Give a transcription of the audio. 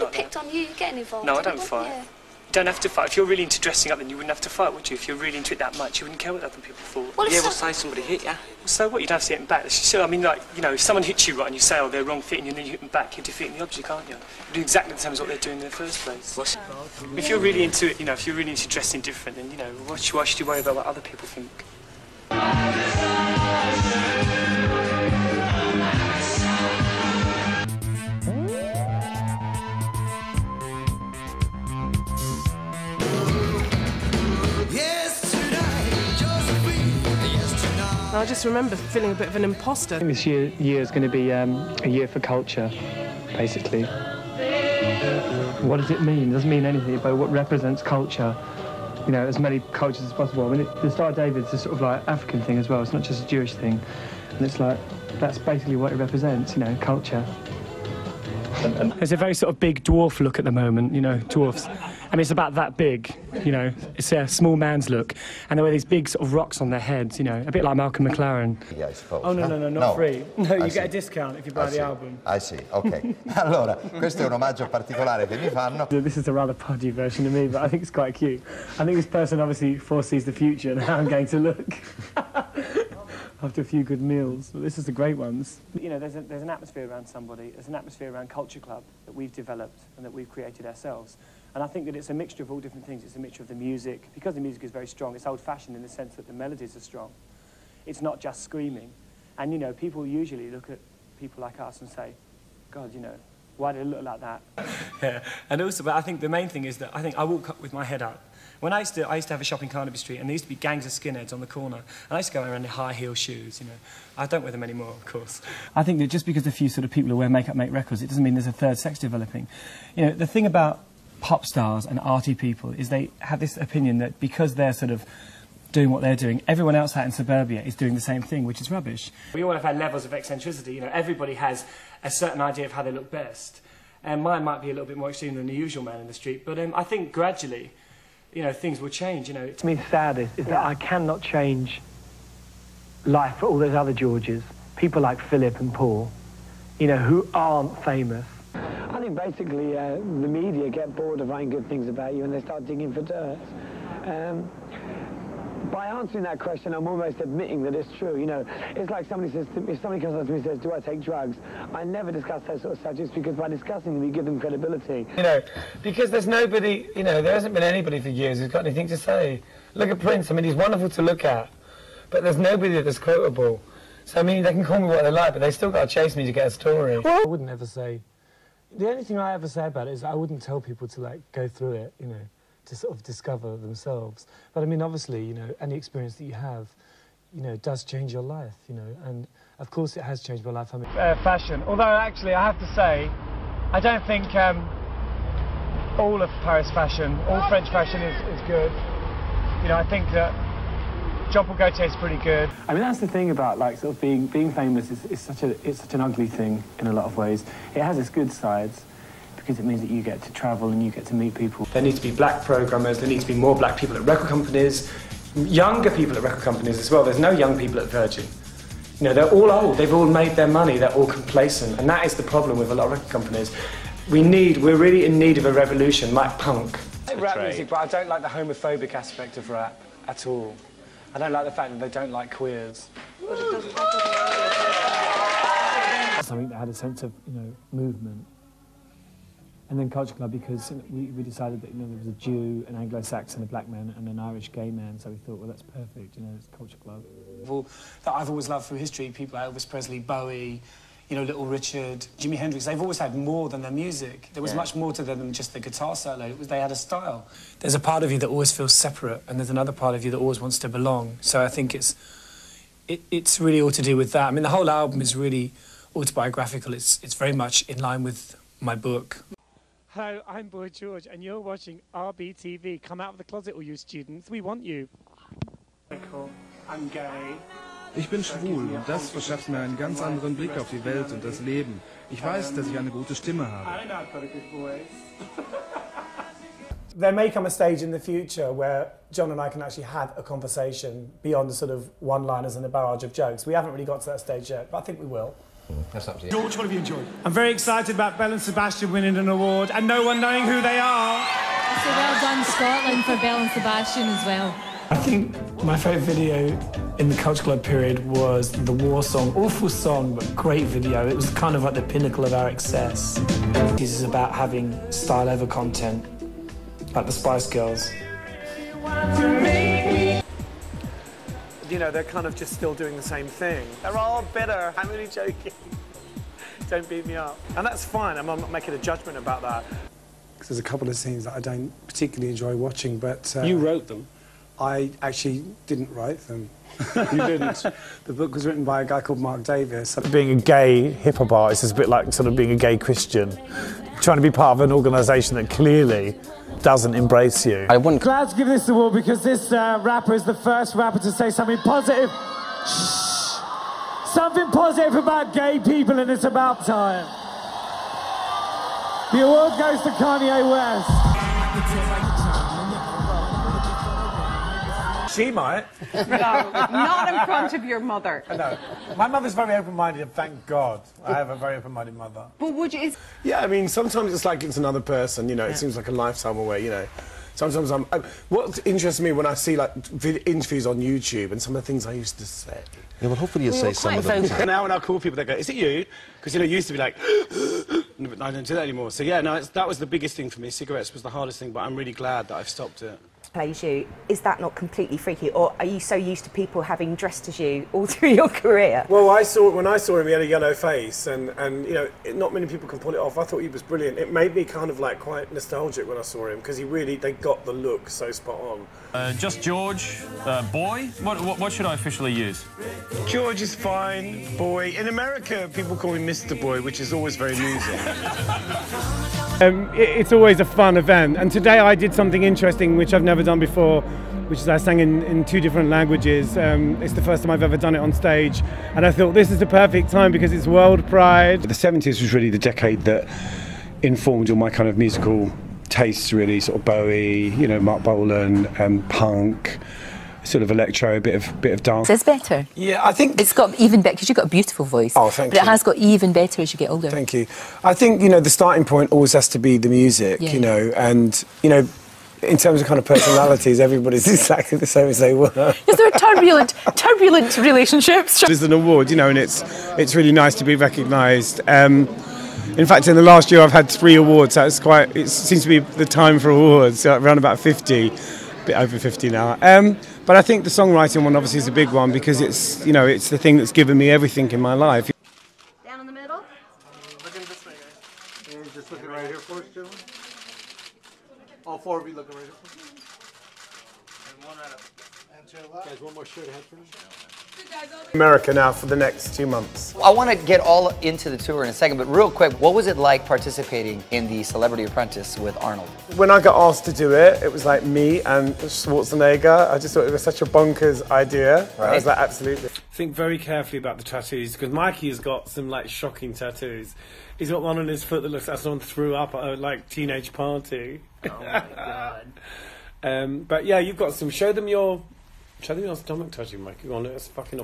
somebody like that. picked on you, you're getting involved. No, I don't fight. Yeah. You don't have to fight. If you're really into dressing up, then you wouldn't have to fight, would you? If you're really into it that much, you wouldn't care what other people thought. Well, Yeah, so- we'll say somebody hit you. So what? You'd have to hit them back. So, I mean, like, you know, if someone hits you right and you say, oh, they're wrong fitting and then you hit them back, you're defeating the object, aren't you? You do exactly the same as what they're doing in the first place. What's If you're really into it, you know, if you're really into dressing different, then, you know, why should, why should you worry about what other people think? I just remember feeling a bit of an imposter. I think this year, year is going to be um, a year for culture, basically. What does it mean? It doesn't mean anything, but what represents culture? You know, as many cultures as possible. I mean, it, the Star of David's a sort of like African thing as well. It's not just a Jewish thing. And it's like, that's basically what it represents, you know, culture. There's a very sort of big dwarf look at the moment, you know, dwarfs. I mean, it's about that big, you know, it's a small man's look. And they wear these big sort of rocks on their heads, you know, a bit like Malcolm McLaren. Yeah, I suppose. Oh, no, no, no, not free. No, you I get a discount if you buy I the see. album. I see. ok. allora, questo è un omaggio particolare che mi fanno. This is a rather podgy version of me, but I think it's quite cute. I think this person obviously foresees the future and how I'm going to look after a few good meals. But this is the great ones. You know, there's, a, there's an atmosphere around somebody, there's an atmosphere around Culture Club that we've developed and that we've created ourselves. And I think that it's a mixture of all different things. It's a mixture of the music, because the music is very strong, it's old-fashioned in the sense that the melodies are strong. It's not just screaming. And, you know, people usually look at people like us and say, God, you know, why do they look like that? Yeah, and also, but I think the main thing is that I think I walk up with my head up. When I used to, I used to have a shop in Carnaby Street, and there used to be gangs of skinheads on the corner, and I used to go around in high heel shoes. You know, I don't wear them anymore, of course. I think that just because a few sort of people who wear makeup make records, it doesn't mean there's a third sex developing. You know, the thing about pop stars and arty people is they have this opinion that because they're sort of doing what they're doing, everyone else out in suburbia is doing the same thing, which is rubbish. We all have our levels of eccentricity. You know, everybody has a certain idea of how they look best. And mine might be a little bit more extreme than the usual man in the street, but um, I think gradually, you know, things will change. You know, to me, the saddest is that I cannot change life for all those other Georges, people like Philip and Paul, you know, who aren't famous. I think basically uh, the media get bored of writing good things about you and they start digging for dirt. Um, by answering that question, I'm almost admitting that it's true. You know, it's like somebody says, to, if somebody comes up to me and says, do I take drugs? I never discuss those sort of subjects because by discussing them, you give them credibility. You know, because there's nobody, you know, there hasn't been anybody for years who's got anything to say. Look at Prince, I mean, he's wonderful to look at, but there's nobody that's quotable. So, I mean, they can call me what they like, but they still got to chase me to get a story. I wouldn't ever say, the only thing I ever say about it is I wouldn't tell people to, like, go through it, you know, to sort of discover themselves. But, I mean, obviously, you know, any experience that you have, you know, does change your life, you know, and of course it has changed my life. I mean, uh, fashion. Although, actually, I have to say, I don't think um, all of Paris fashion, all French fashion is, is good. You know, I think that Jean Paul Gaultier is pretty good. I mean, that's the thing about like sort of being being famous is, is such a it's such an ugly thing in a lot of ways. It has its good sides because it means that you get to travel and you get to meet people. There need to be black programmers. There need to be more black people at record companies, younger people at record companies as well. There's no young people at Virgin. You know, they're all old. They've all made their money. They're all complacent, and that is the problem with a lot of record companies. We need, we're really in need of a revolution, like punk. I like rap music, but I don't like the homophobic aspect of rap at all. I don't like the fact that they don't like queers. Something that had a sense of, you know, movement. And then Culture Club because we, we decided that, you know, there was a Jew, an Anglo-Saxon, a black man, and an Irish gay man, so we thought, well, that's perfect, you know, it's Culture Club. Well, that I've always loved through history, people like Elvis Presley, Bowie, you know, Little Richard, Jimi Hendrix, they've always had more than their music. There was much more to them than just the guitar solo. It was, they had a style. There's a part of you that always feels separate, and there's another part of you that always wants to belong. So I think it's, it, it's really all to do with that. I mean, the whole album is really autobiographical. It's, it's very much in line with my book. Hello, I'm Boy George, and you're watching RBTV. Come out of the closet, all you students. We want you. I'm gay. Ich bin schwul und das verschafft mir einen ganz anderen Blick auf die Welt und das Leben. Ich weiß, dass ich eine gute Stimme habe. I know I've a good voice. there may come a stage in the future where John and I can actually have a conversation beyond the sort of one-liners and a barrage of jokes. We haven't really got to that stage yet, but I think we will. That's up to you. George, what have you enjoyed? I'm very excited about Belle and Sebastian winning an award and no one knowing who they are. So well done, Scotland, for Belle and Sebastian as well. I think my favourite video in the Culture Club period was the War song. Awful song, but great video. It was kind of like the pinnacle of our excess. This is about having style over content, like the Spice Girls. You know, they're kind of just still doing the same thing. They're all bitter. I'm only joking. Don't beat me up. And that's fine. I'm not making a judgment about that. There's a couple of scenes that I don't particularly enjoy watching, but... Uh, You wrote them. I actually didn't write them. you didn't? the book was written by a guy called Mark Davis. Being a gay hip hop artist is a bit like sort of being a gay Christian. Trying to be part of an organisation that clearly doesn't embrace you. I wouldn't. Glad to give this award because this uh, rapper is the first rapper to say something positive. Shh. Something positive about gay people, and it's about time. The award goes to Kanye West. She might. No, not in front of your mother. No. My mother's very open-minded, and thank God I have a very open-minded mother. But would you... Is, Yeah, I mean, sometimes it's like it's another person, you know, it seems like a lifetime away, you know. Sometimes I'm, i What interests me when I see, like, vid- interviews on YouTube and some of the things I used to say. Yeah, well, hopefully you'll say some of them. now when I call people, they go, is it you? Because, you know, it used to be like, but I don't do that anymore. So, yeah, no, it's, that was the biggest thing for me. Cigarettes was the hardest thing, but I'm really glad that I've stopped it. plays you, is that not completely freaky? Or are you so used to people having dressed as you all through your career? Well, I saw when I saw him, he had a yellow face, and, and you know, it, not many people can pull it off. I thought he was brilliant. It made me kind of like quite nostalgic when I saw him because he really they got the look so spot on. Uh, just George, uh, boy. What, what, what should I officially use? George is fine, boy. In America, people call me Mr. Boy, which is always very amusing. Um, it, it's always a fun event, and today I did something interesting which I've never done before, which is I sang in, in two different languages. Um, it's the first time I've ever done it on stage, and I thought this is the perfect time because it's World Pride. The 70s was really the decade that informed all my kind of musical tastes, really, sort of Bowie, you know, Marc Bolan, um, punk, sort of electro, a bit of bit of dance. It's better. Yeah, I think it's got even better because you've got a beautiful voice. Oh, thank but you. it has got even better as you get older. Thank you. I think you know the starting point always has to be the music, Yeah. you know, and you know. In terms of kind of personalities, everybody's exactly the same as they were. Is there are turbulent, turbulent relationships. There's an award, you know, and it's it's really nice to be recognised. Um, in fact, in the last year, I've had three awards. That's quite. It seems to be the time for awards. So around about 50, a bit over 50 now. Um, but I think the songwriting one obviously is a big one because it's you know it's the thing that's given me everything in my life. Down in the middle. Looking this way. And just looking right here for us, gentlemen. All four of you looking right here for us. And one out of. Guys, one more shirt ahead for me. America now for the next two months. I want to get all into the tour in a second, but real quick, what was it like participating in the Celebrity Apprentice with Arnold? When I got asked to do it, it was like me and Schwarzenegger. I just thought it was such a bonkers idea. I was like, absolutely. Think very carefully about the tattoos because Mikey has got some like shocking tattoos. He's got one on his foot that looks like someone threw up at a like teenage party. Oh my god. um, but yeah, you've got some. Show them your. Them your stomach tattoo, Mikey. Go on, it's fucking off